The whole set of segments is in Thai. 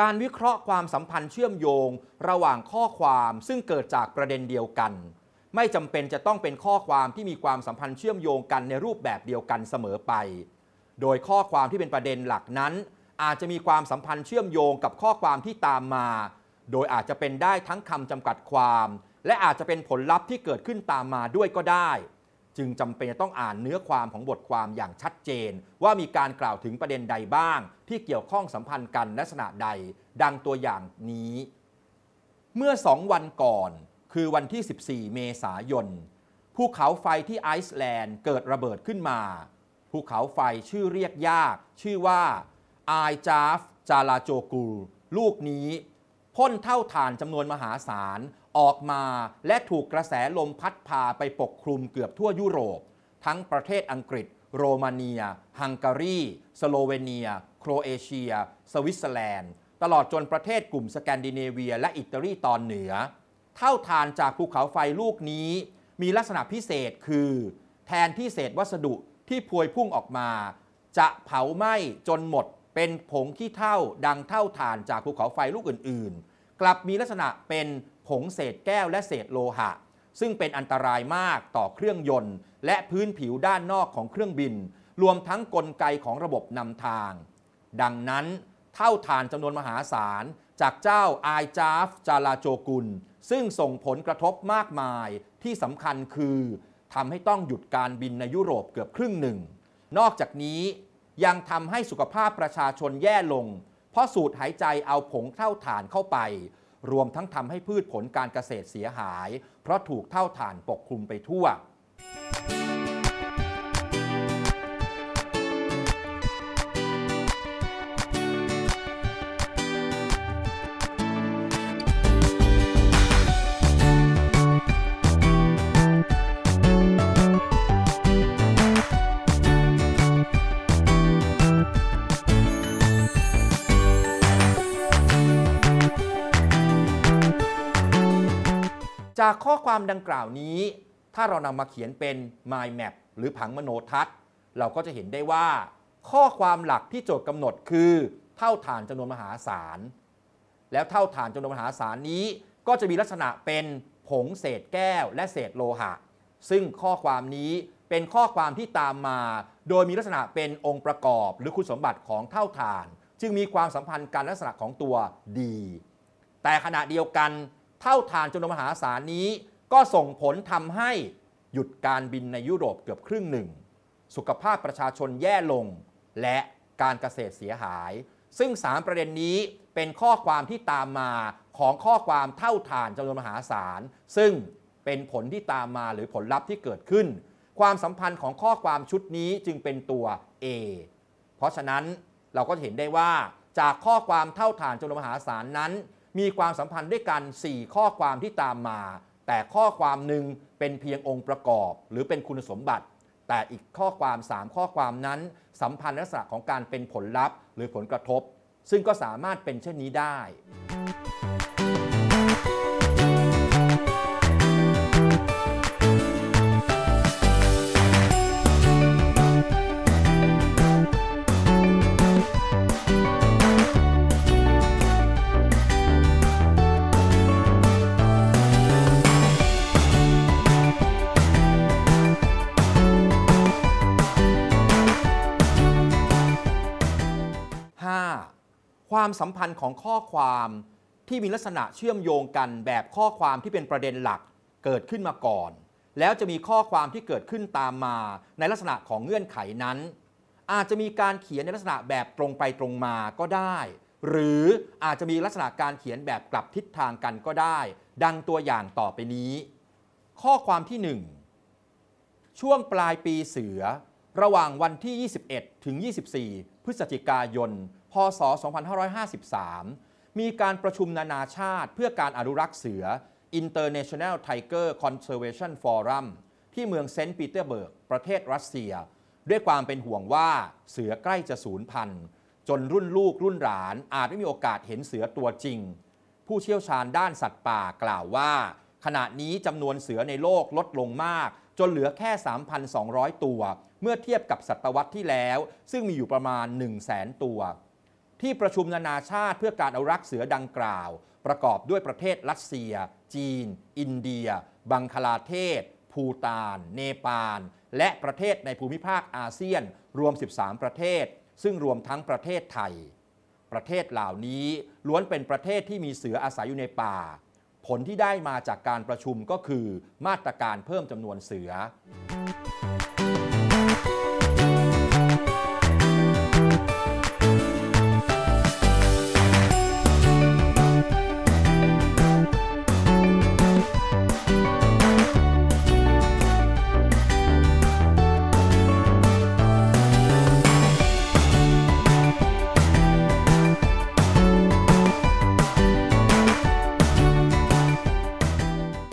การวิเคราะห์ความสัมพันธ์เชื่อมโยง ระหว่างข้อความซึ่งเกิดจากประเด็นเดียวกัน ไม่จำเป็นจะต้องเป็นข้อความที่มีความสัมพันธ์เชื่อมโยงกันในรูปแบบเดียวกันเสมอไป โดยข้อความที่เป็นประเด็นหลักนั้น อาจจะมีความสัมพันธ์เชื่อมโยงกับข้อความที่ตามมา โดยอาจจะเป็นได้ทั้งคำจำกัดความ และอาจจะเป็นผลลัพธ์ที่เกิดขึ้นตามมาด้วยก็ได้ จึงจำเป็นจะต้องอ่านเนื้อความของบทความอย่างชัดเจน ว่ามีการกล่าวถึงประเด็นใดบ้าง ที่เกี่ยวข้องสัมพันธ์กันลักษณะใด ดังตัวอย่างนี้ เมื่อสองวันก่อน คือวันที่ 14 เมษายนภูเขาไฟที่ไอซ์แลนด์เกิดระเบิดขึ้นมาภูเขาไฟชื่อเรียกยาก ชื่อว่าไอจาฟจาลาโจกูลูกนี้พ่นเท่าฐานจำนวนมหาศาล ออกมาและถูกกระแสลมพัดพาไปปกคลุมเกือบทั่วยุโรป ทั้งประเทศอังกฤษ โรมาเนีย ฮังการี สโลเวเนีย โครเอเชีย สวิตเซอร์แลนด์ ตลอดจนประเทศกลุ่มสแกนดิเนเวีย และอิตาลีตอนเหนือ เถ้าถ่านจากภูเขาไฟลูกนี้ มีลักษณะพิเศษคือ แทนที่เศษวัสดุที่พวยพุ่งออกมา จะเผาไหม้จนหมดเป็นผงขี้เถ้าดังเถ้าถ่านจากภูเขาไฟลูกอื่น ๆ กลับมีลักษณะเป็น ผงเศษแก้วและเศษโลหะ ซึ่งเป็นอันตรายมากต่อเครื่องยนต์ และพื้นผิวด้านนอกของเครื่องบิน รวมทั้งกลไกของระบบนำทาง ดังนั้นเท่าฐานจำนวนมหาศาล จากเจ้าไอจาฟจาลาโจกุล ซึ่งส่งผลกระทบมากมายที่สำคัญคือทำให้ต้องหยุดการบินในยุโรปเกือบครึ่งหนึ่ง นอกจากนี้ยังทำให้สุขภาพประชาชนแย่ลง เพราะสูดหายใจเอาผงเท่าฐานเข้าไป รวมทั้งทำให้พืชผลการเกษตรเสียหาย เพราะถูกเท่าฐานปกคลุมไปทั่ว จากข้อความดังกล่าวนี้ ถ้าเรานำมาเขียนเป็น mind map หรือผังมโนทัศน์ เราก็จะเห็นได้ว่า ข้อความหลักที่โจทย์กำหนดคือ เท่าฐานจำนวนมหาศาล แล้วเท่าฐานจำนวนมหาศาลนี้ ก็จะมีลักษณะเป็นผงเศษแก้วและเศษโลหะ ซึ่งข้อความนี้เป็นข้อความที่ตามมา โดยมีลักษณะเป็นองค์ประกอบ หรือคุณสมบัติของเท่าฐาน จึงมีความสัมพันธ์กันลักษณะของตัวดี แต่ขณะเดียวกัน เท่าฐานจำนวนมหาศาลนี้ ก็ส่งผลทำให้หยุดการบินในยุโรปเกือบครึ่งหนึ่ง สุขภาพประชาชนแย่ลง และการเกษตรเสียหาย ซึ่ง 3 ประเด็นนี้เป็นข้อความที่ตามมาของข้อความเท่าฐานจำนวนมหาศาล ซึ่งเป็นผลที่ตามมาหรือผลลัพธ์ที่เกิดขึ้น ความสัมพันธ์ของข้อความชุดนี้จึงเป็นตัว A เพราะฉะนั้นเราก็เห็นได้ว่าจากข้อความเท่าฐานจำนวนมหาศาลนั้น มีความสัมพันธ์ด้วยกัน 4 ข้อความที่ตามมา แต่ข้อความหนึ่งเป็นเพียงองค์ประกอบ หรือเป็นคุณสมบัติ แต่อีกข้อความ 3 ข้อความนั้น สัมพันธ์ลักษณะของการเป็นผลลัพธ์ หรือผลกระทบ ซึ่งก็สามารถเป็นเช่นนี้ได้ ความสัมพันธ์ของข้อความที่มีลักษณะเชื่อมโยงกันแบบข้อความที่เป็นประเด็นหลักเกิดขึ้นมาก่อน แล้วจะมีข้อความที่เกิดขึ้นตามมาในลักษณะของเงื่อนไขนั้น อาจจะมีการเขียนในลักษณะแบบตรงไปตรงมาก็ได้ หรืออาจจะมีลักษณะการเขียนแบบกลับทิศทางกันก็ได้ ดังตัวอย่างต่อไปนี้ ข้อความที่ 1 ช่วงปลายปีเสือ ระหว่างวันที่ 21 ถึง 24 พฤศจิกายน พศ 2553 มีการประชุมนานาชาติเพื่อการอนุรักษ์เสือ International Tiger Conservation Forum ที่เมืองเซนต์ปีเตอร์เบิร์ก ประเทศรัสเซีย ด้วยความเป็นห่วงว่าเสือใกล้จะสูญพันธุ์ จนรุ่นลูกรุ่นหลานอาจไม่มีโอกาสเห็นเสือตัวจริง ผู้เชี่ยวชาญด้านสัตว์ป่ากล่าวว่า ขณะนี้จำนวนเสือในโลกลดลงมาก จนเหลือแค่ 3,200 ตัว เมื่อเทียบกับศตวรรษที่แล้ว ซึ่งมีอยู่ประมาณ 1 0 0 0 0 0 ตัว ที่ประชุมนานาชาติเพื่อการอนุรักษ์เสือดังกล่าว ประกอบด้วยประเทศรัสเซีย จีน อินเดีย บังคลาเทศ ภูตาน เนปาล และประเทศในภูมิภาคอาเซียน รวม 13 ประเทศ ซึ่งรวมทั้งประเทศไทย ประเทศเหล่านี้ล้วนเป็นประเทศที่มีเสืออาศัยอยู่ในป่า ผลที่ได้มาจากการประชุมก็คือมาตรการเพิ่มจำนวนเสือ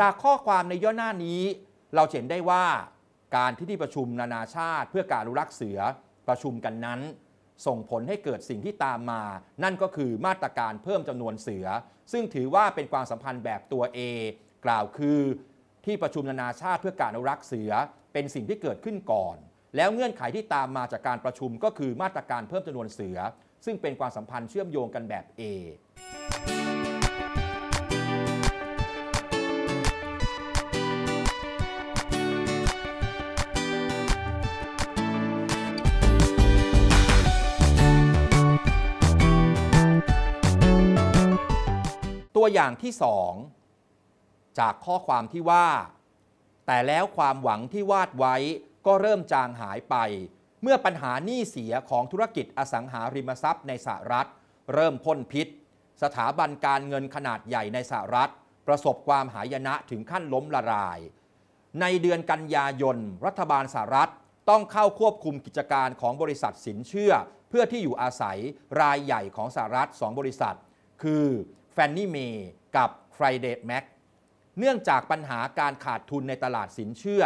จากข้อความในย่อหน้านี้ เราเห็นได้ว่าการที่ที่ประชุมนานาชาติ เพื่อการอนุรักษ์เสือประชุมกันนั้น ส่งผลให้เกิดสิ่งที่ตามมา นั่นก็คือมาตรการเพิ่มจำนวนเสือ ซึ่งถือว่าเป็นความสัมพันธ์แบบตัว A กล่าวคือที่ประชุมนานาชาติเพื่อการอนุรักษ์เสือเป็นสิ่งที่เกิดขึ้นก่อน แล้วเงื่อนไขที่ตามมาจากการประชุมก็คือมาตรการเพิ่มจำนวนเสือ ซึ่งเป็นความสัมพันธ์เชื่อมโยงกันแบบ A ตัวอย่างที่2จากข้อความที่ว่า แต่แล้วความหวังที่วาดไว้ก็เริ่มจางหายไป เมื่อปัญหาหนี้เสียของธุรกิจอสังหาริมทรัพย์ในสหรัฐ เริ่มพ่นพิษ สถาบันการเงินขนาดใหญ่ในสหรัฐ ประสบความหายนะถึงขั้นล้มละลาย ในเดือนกันยายน รัฐบาลสหรัฐต้องเข้าควบคุมกิจการของบริษัทสินเชื่อ เพื่อที่อยู่อาศัยรายใหญ่ของสหรัฐ 2 บริษัท คือ Fannie Mae กับ Friday Mac เนื่องจากปัญหาการขาดทุนในตลาดสินเชื่อ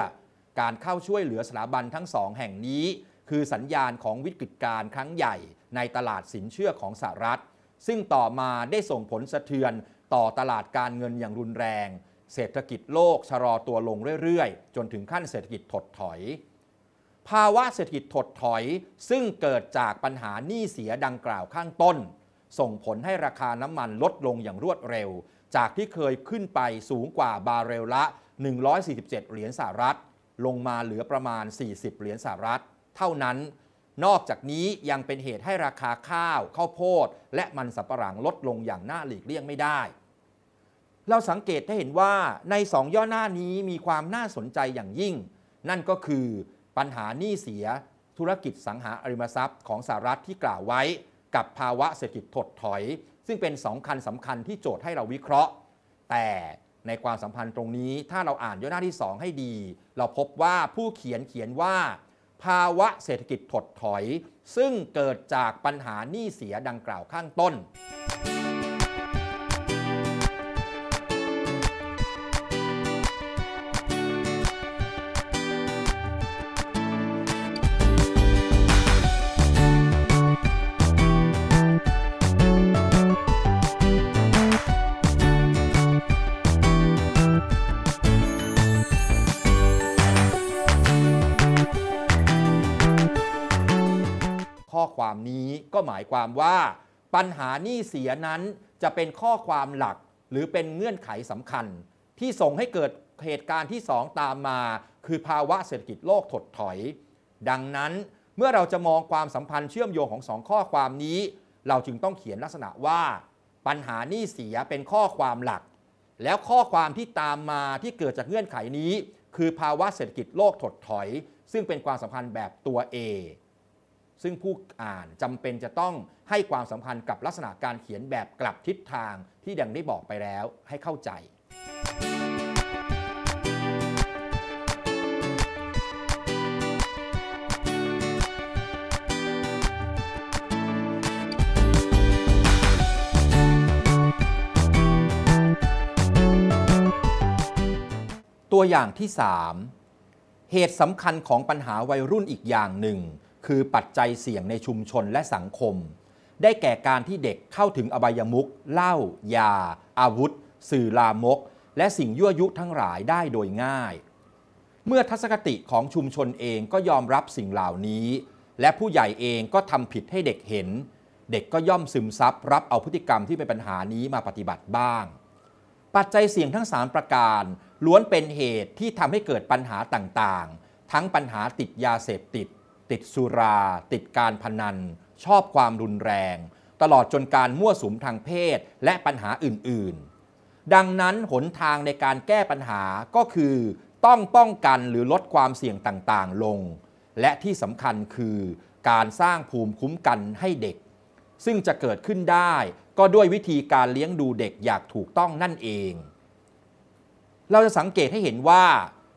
การเข้าช่วยเหลือสถาบันทั้งสองแห่งนี้ คือสัญญาณของวิกฤตการณ์ครั้งใหญ่ในตลาดสินเชื่อของสหรัฐ ซึ่งต่อมาได้ส่งผลสะเทือนต่อตลาดการเงินอย่างรุนแรง เศรษฐกิจโลกชะลอตัวลงเรื่อยๆ จนถึงขั้นเศรษฐกิจถดถอย ภาวะเศรษฐกิจถดถอย ซึ่งเกิดจากปัญหาหนี้เสียดังกล่าวข้างต้น ส่งผลให้ราคาน้ำมันลดลงอย่างรวดเร็ว จากที่เคยขึ้นไปสูงกว่าบาร์เรลละ 147 เหรียญสหรัฐ ลงมาเหลือประมาณ 40 เหรียญสหรัฐ เท่านั้น นอกจากนี้ยังเป็นเหตุให้ราคาข้าว ข้าวโพด และมันสำปะหลังลดลงอย่างน่าหลีกเลี่ยงไม่ได้ เราสังเกตได้เห็นว่าในสองย่อหน้านี้มีความน่าสนใจอย่างยิ่ง นั่นก็คือปัญหาหนี้เสียธุรกิจสังหาริมทรัพย์ของสหรัฐที่กล่าวไว้ กับภาวะเศรษฐกิจถดถอย ซึ่งเป็นสองคันสำคัญที่โจทย์ให้เราวิเคราะห์ แต่ในความสัมพันธ์ตรงนี้ ถ้าเราอ่านย่อหน้าที่ 2 ให้ดี เราพบว่าผู้เขียนเขียนว่า ภาวะเศรษฐกิจถดถอย ซึ่งเกิดจากปัญหาหนี้เสียดังกล่าวข้างต้น ความนี้ก็หมายความว่า ปัญหาหนี้เสียนั้นจะเป็นข้อความหลักหรือเป็นเงื่อนไขสำคัญ ที่ส่งให้เกิดเหตุการณ์ที่ 2 ตามมา คือภาวะเศรษฐกิจโลกถดถอย ดังนั้นเมื่อเราจะมองความสัมพันธ์เชื่อมโยงของสองข้อความนี้ เราจึงต้องเขียนลักษณะว่า ปัญหาหนี้เสียเป็นข้อความหลัก แล้วข้อความที่ตามมาที่เกิดจากเงื่อนไขนี้ คือภาวะเศรษฐกิจโลกถดถอย ซึ่งเป็นความสัมพันธ์แบบตัว A ซึ่งผู้อ่านจำเป็นจะต้องให้ความสำคัญกับลักษณะการเขียนแบบกลับทิศทางที่ดังได้บอกไปแล้วให้เข้าใจ ตัวอย่างที่ 3 เหตุสำคัญของปัญหาวัยรุ่นอีกอย่างหนึ่ง คือปัจจัยเสี่ยงในชุมชนและสังคม ได้แก่การที่เด็กเข้าถึงอบายมุขเหล้ายา อาวุธ สื่อลามก และสิ่งยั่วยุทั้งหลายได้โดยง่าย เมื่อทัศนคติของชุมชนเองก็ยอมรับสิ่งเหล่านี้ และผู้ใหญ่เองก็ทำผิดให้เด็กเห็น เด็กก็ย่อมซึมซับรับเอาพฤติกรรมที่เป็นปัญหานี้มาปฏิบัติบ้าง ปัจจัยเสี่ยงทั้ง 3 ประการ ล้วนเป็นเหตุที่ทำให้เกิดปัญหาต่างๆ ทั้งปัญหาติดยาเสพติด ติดสุรา ติดการพนัน ชอบความรุนแรง ตลอดจนการมั่วสุมทางเพศและปัญหาอื่น ๆ ดังนั้นหนทางในการแก้ปัญหาก็คือต้องป้องกันหรือลดความเสี่ยงต่างๆ ลง และที่สำคัญคือการสร้างภูมิคุ้มกันให้เด็ก ซึ่งจะเกิดขึ้นได้ก็ด้วยวิธีการเลี้ยงดูเด็กอย่างถูกต้องนั่นเอง เราจะสังเกตให้เห็นว่า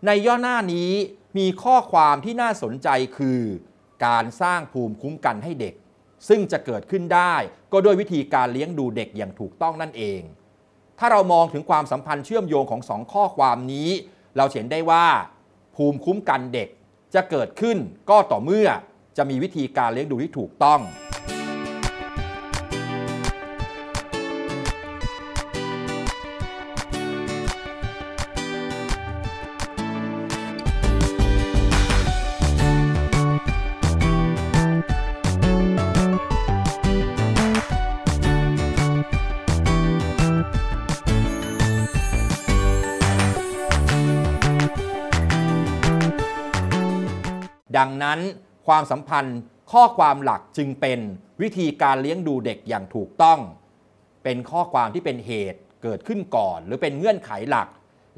ในย่อหน้านี้ มีข้อความที่น่าสนใจคือการสร้างภูมิคุ้มกันให้เด็ก ซึ่งจะเกิดขึ้นได้ก็ด้วยวิธีการเลี้ยงดูเด็กอย่างถูกต้องนั่นเอง ถ้าเรามองถึงความสัมพันธ์เชื่อมโยงของสองข้อความนี้ เราเห็นได้ว่า ภูมิคุ้มกันเด็กจะเกิดขึ้นก็ต่อเมื่อจะมีวิธีการเลี้ยงดูที่ถูกต้อง ดังนั้นความสัมพันธ์ข้อความหลักจึงเป็นวิธีการเลี้ยงดูเด็กอย่างถูกต้อง เป็นข้อความที่เป็นเหตุเกิดขึ้นก่อน หรือเป็นเงื่อนไขหลัก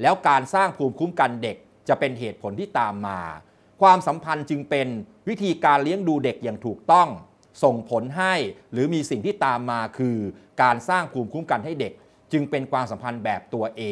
แล้วการสร้างภูมิคุ้มกันเด็กจะเป็นเหตุผลที่ตามมา ความสัมพันธ์จึงเป็นวิธีการเลี้ยงดูเด็กอย่างถูกต้อง ส่งผลให้หรือมีสิ่งที่ตามมาคือ การสร้างภูมิคุ้มกันให้เด็ก จึงเป็นความสัมพันธ์แบบตัว A